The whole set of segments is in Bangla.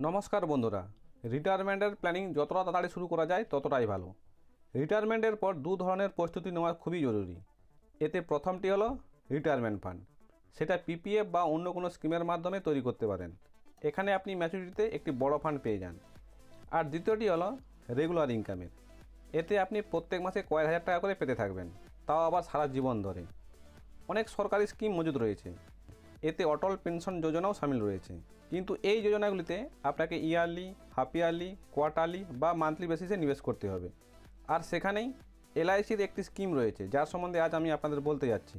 নমস্কার বন্ধুরা। রিটায়ারমেন্টের প্ল্যানিং যতটা তাড়াতাড়ি শুরু করা যায়, ততটাই ভালো। রিটায়ারমেন্টের পর দু ধরনের প্রস্তুতি নেওয়া খুবই জরুরি। এতে প্রথমটি হলো রিটায়ারমেন্ট ফান্ড। সেটা পিপিএফ বা অন্য কোনো স্কিমের মাধ্যমে তৈরি করতে পারেন। এখানে আপনি ম্যাচুরিটিতে একটি বড় ফান্ড পেয়ে যান। আর দ্বিতীয়টি হলো রেগুলার ইনকামের। এতে আপনি প্রত্যেক মাসে কয়েক হাজার টাকা করে পেতে থাকবেন। তাও আবার সারা জীবন ধরে। অনেক সরকারি স্কিম মজুদ রয়েছে। এতে অটল পেনশন যোজনাও সামিল রয়েছে। কিন্তু এই যোজনাগুলিতে আপনাকে ইয়ারলি হাফ ইয়ারলি কোয়ার্টারলি বা মান্থলি বেসিসে নিবেশ করতে হবে। আর সেখানেই এলআইসির একটি স্কিম রয়েছে, যার সম্বন্ধে আজ আমি আপনাদের বলতে যাচ্ছি।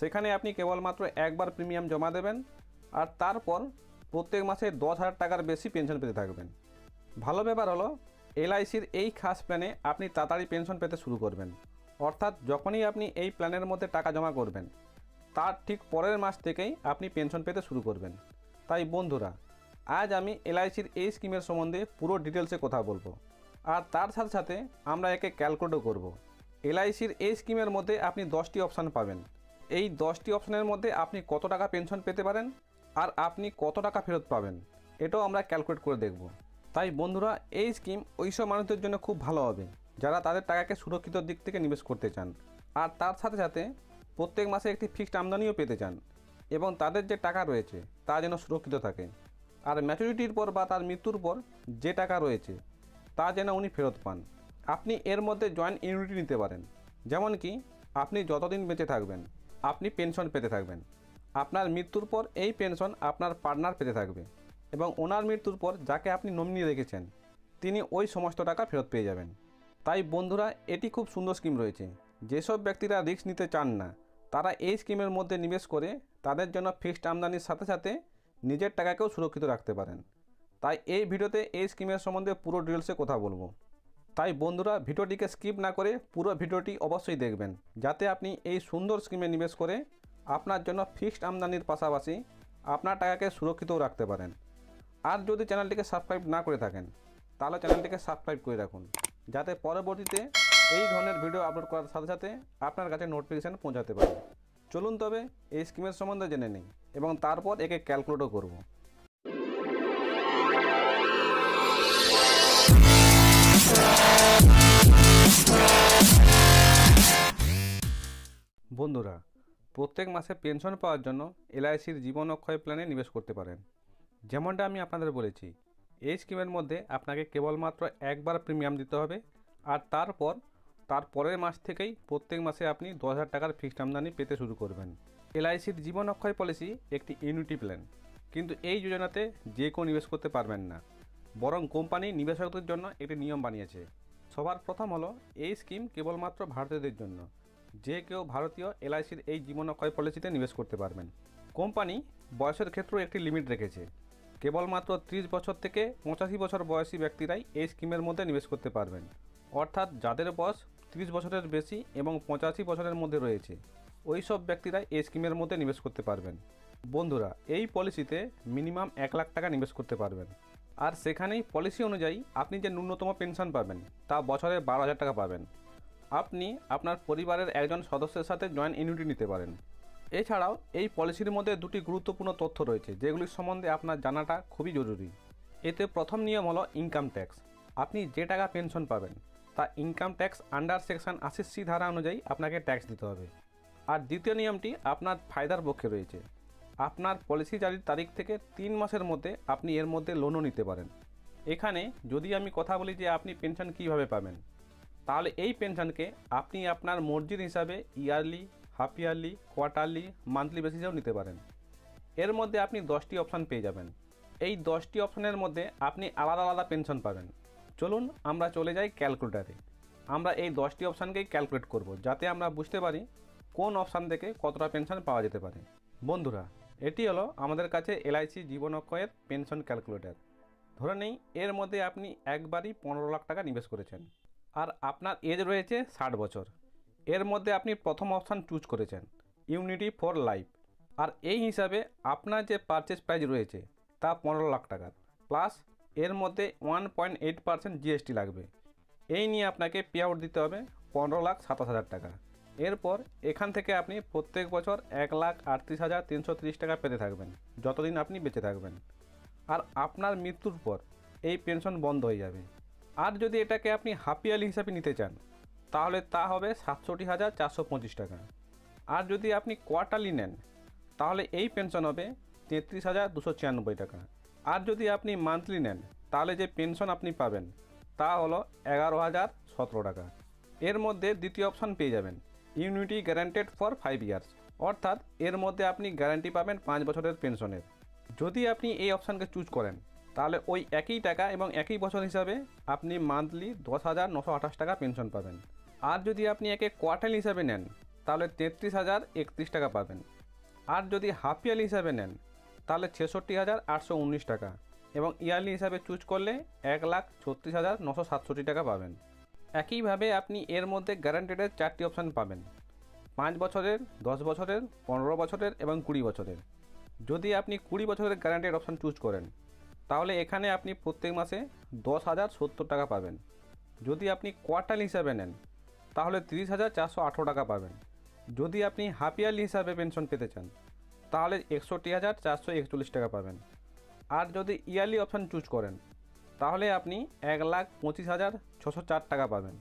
সেখানে আপনি কেবলমাত্র একবার প্রিমিয়াম জমা দেবেন আর তারপর প্রত্যেক মাসে দশ হাজার টাকার বেশি পেনশন পেতে থাকবেন। ভালো ব্যাপার হলো, এলআইসির এই খাস প্ল্যানে আপনি তাড়াতাড়ি পেনশন পেতে শুরু করবেন। অর্থাৎ যখনই আপনি এই প্ল্যানের মধ্যে টাকা জমা করবেন, তার ঠিক পরের মাস থেকেই আপনি পেনশন পেতে শুরু করবেন। তাই বন্ধুরা, আজ আমি এলআইসির এই স্কিমের সম্বন্ধে পুরো ডিটেলসে কথা বলব। আর তার সাথে সাথে আমরা একে ক্যালকুলেটও করব। এলআইসির এই স্কিমের মধ্যে আপনি দশটি অপশান পাবেন। এই দশটি অপশানের মধ্যে আপনি কত টাকা পেনশন পেতে পারেন আর আপনি কত টাকা ফেরত পাবেন, এটাও আমরা ক্যালকুলেট করে দেখব। তাই বন্ধুরা, এই স্কিম ওইসব মানুষদের জন্য খুব ভালো হবে, যারা তাদের টাকাকে সুরক্ষিত দিক থেকে নিবেশ করতে চান। আর তার সাথে সাথে প্রত্যেক মাসে একটি ফিক্সড আমদানিও পেতে চান। এবং তাদের যে টাকা রয়েছে, তা যেন সুরক্ষিত থাকে। আর ম্যাচুরিটির পর বা তার মৃত্যুর পর যে টাকা রয়েছে, তা যেন উনি ফেরত পান। আপনি এর মধ্যে জয়েন্ট ইউনিটি নিতে পারেন। যেমন কি, আপনি যতদিন বেঁচে থাকবেন, আপনি পেনশন পেতে থাকবেন। আপনার মৃত্যুর পর এই পেনশন আপনার পার্টনার পেতে থাকবে এবং ওনার মৃত্যুর পর যাকে আপনি নমিনি রেখেছেন, তিনি ওই সমস্ত টাকা ফেরত পেয়ে যাবেন। তাই বন্ধুরা, এটি খুব সুন্দর স্কিম রয়েছে। যেসব ব্যক্তিরা রিস্ক নিতে চান না, তারা এই স্কিমের মধ্যে নিবেশ করে তাদের জন্য ফিক্সড আমদানির সাথে সাথে নিজের টাকাকেও সুরক্ষিত রাখতে পারেন। তাই এই ভিডিওতে এই স্কিমের সম্বন্ধে পুরো ডিটেলসে কথা বলব। তাই বন্ধুরা, ভিডিওটিকে স্কিপ না করে পুরো ভিডিওটি অবশ্যই দেখবেন, যাতে আপনি এই সুন্দর স্কিমে নিবেশ করে আপনার জন্য ফিক্সড আমদানির পাশাপাশি আপনার টাকাকে সুরক্ষিতও রাখতে পারেন। আর যদি চ্যানেলটিকে সাবস্ক্রাইব না করে থাকেন, তাহলে চ্যানেলটিকে সাবস্ক্রাইব করে রাখুন, যাতে পরবর্তীতে এই ধরনের ভিডিও আপলোড করার সাথে সাথে আপনার কাছে নোটিফিকেশান পৌঁছাতে পারে। চলুন তবে এই স্কিমের সম্বন্ধে জেনে নিই এবং তারপর একে ক্যালকুলেটও করব। বন্ধুরা, প্রত্যেক মাসে পেনশন পাওয়ার জন্য এলআইসির জীবন অক্ষয় প্ল্যানে নিবেশ করতে পারেন। যেমনটা আমি আপনাদের বলেছি, এই স্কিমের মধ্যে আপনাকে কেবলমাত্র একবার প্রিমিয়াম দিতে হবে আর তারপর তার পরের মাস থেকেই প্রত্যেক মাসে আপনি দশ হাজার টাকার ফিক্সড আমদানি পেতে শুরু করবেন। এলআইসির জীবন অক্ষয় পলিসি একটি ইউনিটি প্ল্যান। কিন্তু এই যোজনাতে যে কেউ নিবেশ করতে পারবেন না। বরং কোম্পানি নিবেশকদের জন্য একটি নিয়ম বানিয়েছে। সবার প্রথম হলো এই স্কিম কেবলমাত্র ভারতীয়দের জন্য। যে কেউ ভারতীয় এলআইসির এই জীবন অক্ষয় পলিসিতে নিবেশ করতে পারবেন। কোম্পানি বয়সের ক্ষেত্রেও একটি লিমিট রেখেছে। কেবলমাত্র ত্রিশ বছর থেকে পঁচাশি বছর বয়সী ব্যক্তিরাই এই স্কিমের মধ্যে নিবেশ করতে পারবেন। অর্থাৎ যাদের বয়স ত্রিশ বছরের বেশি এবং পঁচাশি বছরের মধ্যে রয়েছে। ওই সব ব্যক্তিরাই এই স্কিমের মধ্যে নিবেশ করতে পারবেন। বন্ধুরা, এই পলিসিতে মিনিমাম এক লাখ টাকা নিবেশ করতে পারবেন। আর সেখানেই পলিসি অনুযায়ী আপনি যে ন্যূনতম পেনশন পাবেন, তা বছরে বারো হাজার টাকা পাবেন। আপনি আপনার পরিবারের একজন সদস্যের সাথে জয়েন্ট ইউনিটি নিতে পারেন। এছাড়াও এই পলিসির মধ্যে দুটি গুরুত্বপূর্ণ তথ্য রয়েছে, যেগুলির সম্বন্ধে আপনার জানাটা খুবই জরুরি। এতে প্রথম নিয়ম হলো ইনকাম ট্যাক্স আপনি যে টাকা পেনশন পাবেন তা ইনকাম ট্যাক্স আন্ডার সেকশন আশি সি ধারা অনুযায়ী আপনাকে ট্যাক্স দিতে হবে। আর দ্বিতীয় নিয়মটি আপনার ফায়দার পক্ষে রয়েছে। আপনার পলিসি জারির তারিখ থেকে তিন মাসের মধ্যে আপনি এর মধ্যে লোনও নিতে পারেন। এখানে যদি আমি কথা বলি যে আপনি পেনশন কীভাবে পাবেন, তাহলে এই পেনশনকে আপনি আপনার মর্জির হিসাবে yearly half yearly quarterly monthly বেসিসেও নিতে পারেন। এর মধ্যে আপনি দশটি অপশান পেয়ে যাবেন। এই দশটি অপশানের মধ্যে আপনি আলাদা আলাদা পেনশন পাবেন। চলুন আমরা চলে যাই ক্যালকুলেটারে আমরা এই দশটি অপশানকেই ক্যালকুলেট করব, যাতে আমরা বুঝতে পারি কোন অপশান থেকে কতটা পেনশন পাওয়া যেতে পারে। বন্ধুরা, এটি হলো আমাদের কাছে এলআইসি জীবন অক্ষয়ের পেনশন ক্যালকুলেটার ধরে নেই, এর মধ্যে আপনি একবারই পনেরো লাখ টাকা নিবেশ করেছেন। আর আপনার এজ রয়েছে ষাট বছর। এর মধ্যে আপনি প্রথম অপশান চুজ করেছেন ইউনিটি ফর লাইফ আর এই হিসাবে আপনার যে পারচেস প্রাইস রয়েছে, তা পনেরো লাখ টাকার। প্লাস এর মধ্যে one point eight percent GST লাগবে। এই নিয়ে আপনাকে পে আউট দিতে হবে পনেরো লাখ সাতাশ হাজার টাকা। এরপর এখান থেকে আপনি প্রত্যেক বছর এক লাখ আটত্রিশ হাজার তিনশো তিরিশ টাকা পেতে থাকবেন, যতদিন আপনি বেঁচে থাকবেন। আর আপনার মৃত্যুর পর এই পেনশন বন্ধ হয়ে যাবে। আর যদি এটাকে আপনি হাফ ইয়ারলি হিসাবে নিতে চান, তাহলে তা হবে সাতষট্টি হাজার চারশো পঁচিশ টাকা। আর যদি আপনি কোয়ার্টারলি নেন, তাহলে এই পেনশন হবে তেত্রিশ হাজার দুশো ছিয়ানব্বই টাকা। আর যদি আপনি মান্থলি নেন, তাহলে যে পেনশন আপনি পাবেন, তা হলো এগারো হাজার সতেরো টাকা। এর মধ্যে দ্বিতীয় অপশন পেয়ে যাবেন annuity guaranteed for five years অর্থাৎ এর মধ্যে আপনি গ্যারান্টি পাবেন পাঁচ বছরের পেনশনের যদি আপনি এই অপশানকে চুজ করেন, তাহলে ওই একই টাকা এবং একই বছর হিসাবে আপনি মান্থলি দশ হাজার নশো আঠাশ টাকা পেনশন পাবেন। আর যদি আপনি একে কোয়ার্টার হিসাবে নেন, তাহলে তেত্রিশ হাজার একত্রিশ টাকা পাবেন। আর যদি হাফ ইয়ারলি হিসাবে নেন তাহলে ছেষট্টি হাজার আটশো উনিশ টাকা এবং ইয়ারলি হিসাবে চুজ করলে এক লাখ ছত্রিশ হাজার নশো সাতষট্টি টাকা পাবেন। একইভাবে আপনি এর মধ্যে গ্যারান্টেডের চারটি অপশান পাবেন। পাঁচ বছরের, দশ বছরের, পনেরো বছরের এবং কুড়ি বছরের। যদি আপনি কুড়ি বছরের গ্যারান্টেড অপশান চুজ করেন, তাহলে এখানে আপনি প্রত্যেক মাসে দশ হাজার সত্তর টাকা পাবেন। যদি আপনি কোয়ার্টার হিসাবে নেন, তাহলে তিরিশ হাজার চারশো আঠেরো টাকা পাবেন। যদি আপনি হাফ ইয়ারলি হিসাবে পেনশন পেতে চান তাহলে একষট্টি হাজার চারশো একচল্লিশ টাকা পাবেন। আর যদি ইয়ারলি অপশান চুজ করেন, তাহলে আপনি এক লাখ পঁচিশ হাজার ছশো চার টাকা পাবেন।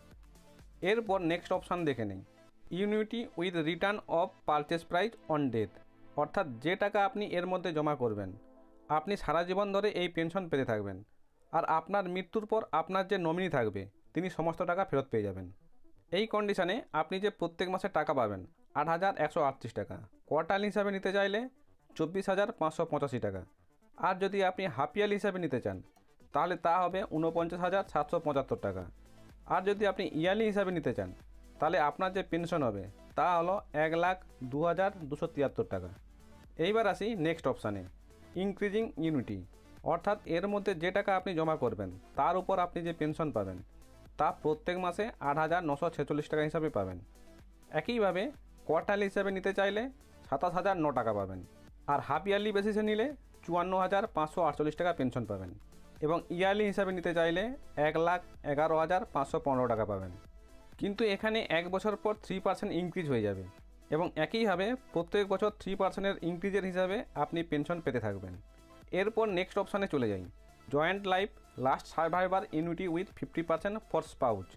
এরপর নেক্সট অপশান দেখে নেই। Annuity with return of purchase price on death অর্থাৎ যে টাকা আপনি এর মধ্যে জমা করবেন, আপনি সারা জীবন ধরে এই পেনশন পেতে থাকবেন। আর আপনার মৃত্যুর পর আপনার যে নমিনি থাকবে, তিনি সমস্ত টাকা ফেরত পেয়ে যাবেন। এই কন্ডিশানে আপনি যে প্রত্যেক মাসে টাকা পাবেন আট হাজার একশো আটত্রিশ টাকা। কোয়ার্টার হিসাবে নিতে চাইলে চব্বিশ হাজার পাঁচশো পঁচাশি টাকা। আর যদি আপনি হাফ হিসাবে নিতে চান, তাহলে তা হবে উনপঞ্চাশ হাজার সাতশো পঁচাত্তর টাকা। আর যদি আপনি ইয়ারলি হিসাবে নিতে চান, তাহলে আপনার যে পেনশন হবে, তা হলো এক লাখ দু হাজার দুশো তিয়াত্তর টাকা। এইবার আসি নেক্সট অপশানে, ইনক্রিজিং ইউনিটি। অর্থাৎ এর মধ্যে যে টাকা আপনি জমা করবেন, তার উপর আপনি যে পেনশন পাবেন, তা প্রত্যেক মাসে আট হাজার নশো ছেচল্লিশ টাকা হিসাবে পাবেন। একইভাবে কোয়ার্টারলি হিসাবে নিতে চাইলে সাতাশ হাজার ন টাকা পাবেন। আর হাফ ইয়ারলি বেসিসে নিলে চুয়ান্ন হাজার পাঁচশো আটচল্লিশ টাকা পেনশন পাবেন। এবং ইয়ারলি হিসাবে নিতে চাইলে এক লাখ এগারো হাজার পাঁচশো পনেরো টাকা পাবেন। কিন্তু এখানে এক বছর পর থ্রি পার্সেন্ট ইনক্রিজ হয়ে যাবে এবং একইভাবে প্রত্যেক বছর থ্রি পার্সেন্টের ইনক্রিজের হিসাবে আপনি পেনশন পেতে থাকবেন। এরপর নেক্সট অপশানে চলে যাই। Joint life last survivor annuity with fifty percent for spouse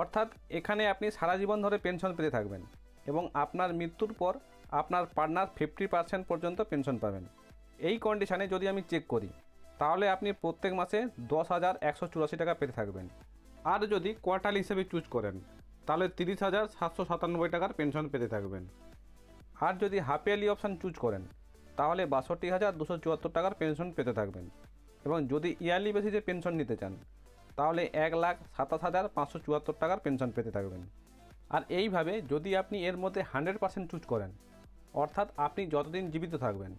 অর্থাৎ এখানে আপনি সারা জীবন ধরে পেনশন পেতে থাকবেন। এবং আপনার মৃত্যুর পর আপনার পার্টনার ফিফটি পার্সেন্ট পর্যন্ত পেনশন পাবেন। এই কন্ডিশানে যদি আমি চেক করি, তাহলে আপনি প্রত্যেক মাসে দশ হাজার একশো চুরাশি টাকা পেতে থাকবেন। আর যদি কোয়ার্টার হিসেবে চুজ করেন, তাহলে তিরিশ হাজার সাতশো সাতানব্বই টাকার পেনশন পেতে থাকবেন। আর যদি হাফ ইয়ারলি অপশান চুজ করেন, তাহলে বাষট্টি হাজার দুশো চুয়াত্তর টাকার পেনশন পেতে থাকবেন। এবং যদি ইয়ারলি বেসিসে পেনশন নিতে চান, তাহলে এক লাখ সাতাশ হাজার পাঁচশো চুয়াত্তর টাকার পেনশন পেতে থাকবেন। আর এইভাবে যদি আপনি এর মধ্যে হান্ড্রেড পার্সেন্ট চুজ করেন, অর্থাৎ আপনি যতদিন জীবিত থাকবেন,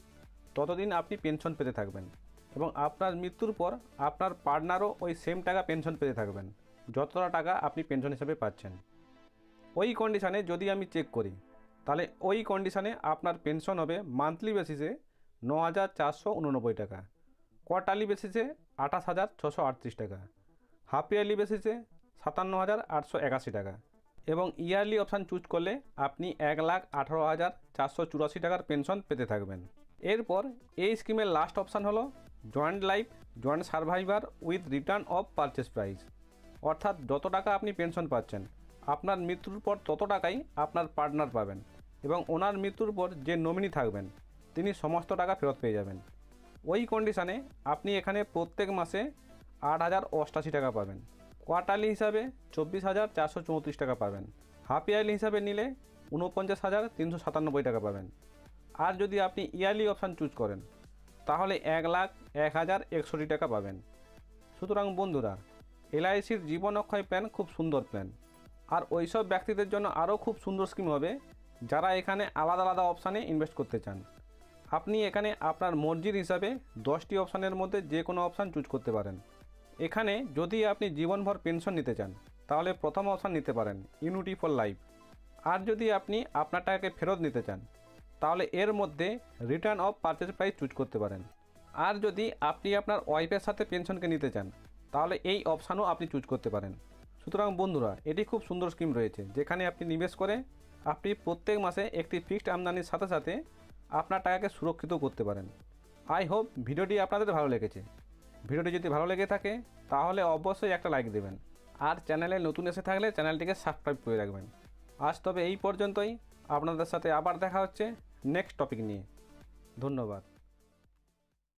ততদিন আপনি পেনশন পেতে থাকবেন এবং আপনার মৃত্যুর পর আপনার পার্টনারও ওই সেম টাকা পেনশন পেতে থাকবেন, যতটা টাকা আপনি পেনশন হিসেবে পাচ্ছেন। ওই কন্ডিশানে যদি আমি চেক করি, তাহলে ওই কন্ডিশানে আপনার পেনশন হবে মান্থলি বেসিসে ন হাজার চারশো উননব্বই টাকা কোয়ার্টারলি বেসিসে আঠাশ হাজার ছশো আটত্রিশ টাকা হাফ ইয়ারলি বেসিসে সাতান্ন হাজার আটশো একাশি টাকা। এবং ইয়ারলি অপশান চুজ করলে আপনি এক লাখ আঠারো হাজার চারশো চুরাশি টাকার পেনশন পেতে থাকবেন। এরপর এই স্কিমের লাস্ট অপশান হলো joint life joint survivor with return of purchase price অর্থাৎ যত টাকা আপনি পেনশন পাচ্ছেন, আপনার মৃত্যুর পর তত টাকাই আপনার পার্টনার পাবেন এবং ওনার মৃত্যুর পর যে নমিনি থাকবেন, তিনি সমস্ত টাকা ফেরত পেয়ে যাবেন। ওই কন্ডিশানে আপনি এখানে প্রত্যেক মাসে আট হাজার অষ্টাশি টাকা পাবেন। কোয়ার্টারলি হিসাবে চব্বিশ হাজার চারশো চৌত্রিশ টাকা পাবেন। হাফ ইয়ারলি হিসাবে নিলে উনপঞ্চাশ হাজার তিনশো সাতানব্বই টাকা পাবেন। আর যদি আপনি ইয়ারলি অপশান চুজ করেন, তাহলে এক লাখ এক হাজার একষট্টি টাকা পাবেন। সুতরাং বন্ধুরা, এলআইসির জীবন অক্ষয় প্ল্যান খুব সুন্দর প্ল্যান। আর ওইসব ব্যক্তিদের জন্য আরও খুব সুন্দর স্কিম হবে, যারা এখানে আলাদা আলাদা অপশানে ইনভেস্ট করতে চান। আপনি এখানে আপনার মর্জির হিসাবে দশটি অপশানের মধ্যে যে কোনো অপশান চুজ করতে পারেন। এখানে যদি আপনি জীবনভর পেনশন নিতে চান, তাহলে প্রথম অপশান নিতে পারেন ইউনিটি ফর লাইফ আর যদি আপনি আপনার টাকাকে ফেরত নিতে চান, তাহলে এর মধ্যে return of purchase price choose করতে পারেন। আর যদি আপনি আপনার ওয়াইফের সাথে পেনশনকে নিতে চান, তাহলে এই অপশানও আপনি চুজ করতে পারেন। সুতরাং বন্ধুরা, এটি খুব সুন্দর স্কিম রয়েছে, যেখানে আপনি নিবেশ করে আপনি প্রত্যেক মাসে একটি ফিক্সড আমদানির সাথে সাথে আপনার টাকাকে সুরক্ষিত করতে পারেন। আই হোপ ভিডিওটি আপনাদের ভালো লেগেছে। ভিডিওটি যদি ভালো লেগে থাকে, তাহলে অবশ্যই একটা লাইক দেবেন। আর চ্যানেলে নতুন এসে থাকলে চ্যানেলটিকে সাবস্ক্রাইব করে রাখবেন। আজ তবে এই পর্যন্তই। আপনাদের সাথে আবার দেখা হচ্ছে নেক্সট টপিক নিয়ে। ধন্যবাদ।